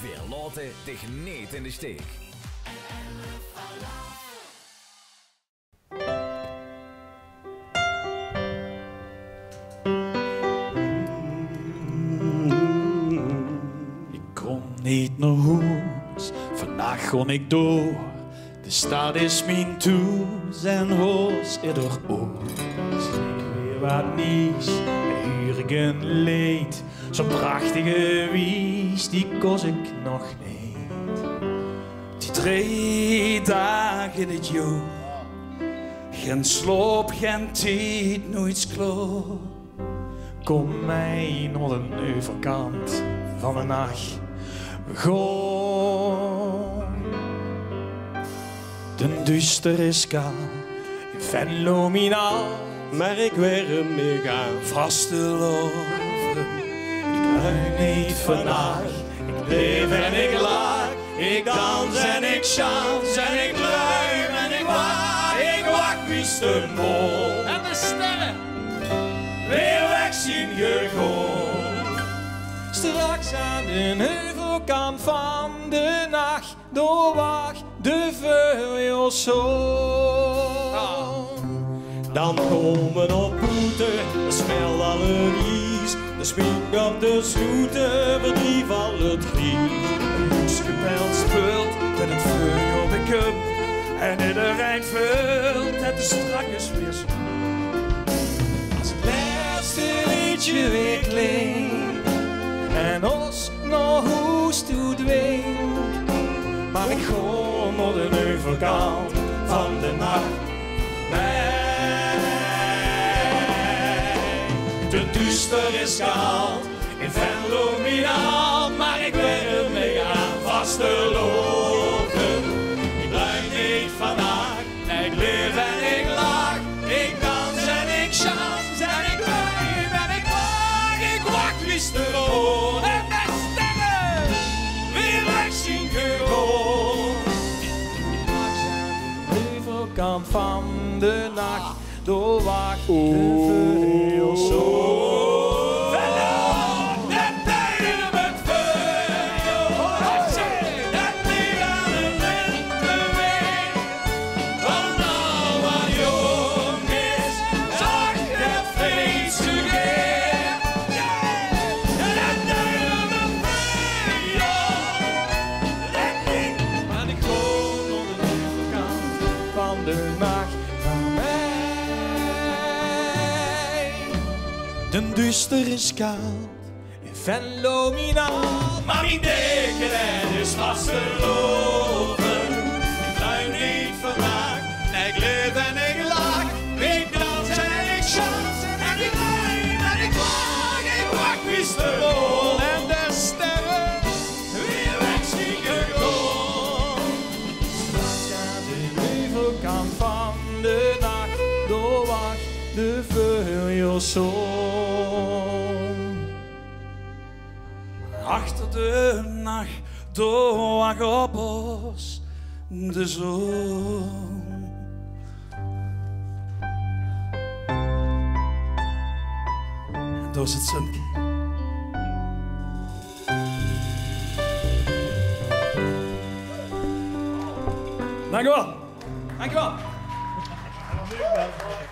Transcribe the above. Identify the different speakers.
Speaker 1: Wir laten dich niet in de steek.
Speaker 2: Ik kom niet naar huis, vandaag kon ik door. De stad is mijn toes en hoos is er ook. Wat nieuws, een leed. Zo'n prachtige wies, die koos ik nog niet. Die drie dagen in het jaar. Geen sloop, geen tijd, nooit kloot. Kom mij naar de overkant van de nacht. Gewoon. De duister is kaal, in.
Speaker 3: Maar ik weer me gaan.
Speaker 2: Vaste loven, ik lui niet vandaag. Ik leef en ik laag, ik dans en ik chance en ik luim en ik wacht. Ik wacht wie de mol. En de sterren weer weg zien gegaan. Straks aan de heuvelkant van de nacht, doorwacht de veuilson.
Speaker 3: Dan komen op boete, de smelt al het ijs. De spink op de schoeten, verdrief al het gries.
Speaker 2: Hoeskepel speelt dat het vuur op ik hem. En in de Rijn vult het de strakkes weer zo. Als het laatste liedje weer klinkt. En ons nog hoest toe dwingt. Maar ik ga naar de overkant van de nacht. Duister is koud in Venlo minaal, maar ik ben mee aan vaste lopen. Ik blijf niet vandaag, ik leef en ik laag, ik dans en ik chance en ik blijf en ik wacht, ik wacht liefst de rood en de sterren weer weg zien gewoon. Heuvelkant van de nacht, doorwacht de. De nacht van mij. De duister is koud in Venlo minaal. Maar mijn deken is vastgelopen. Doorwacht de veuilson. Achter de nacht doorwacht op ons de zon. En daar zit Sunke. Dank u wel. Dank u wel.